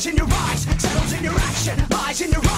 Lies in your eyes, Settles in your action, lies in your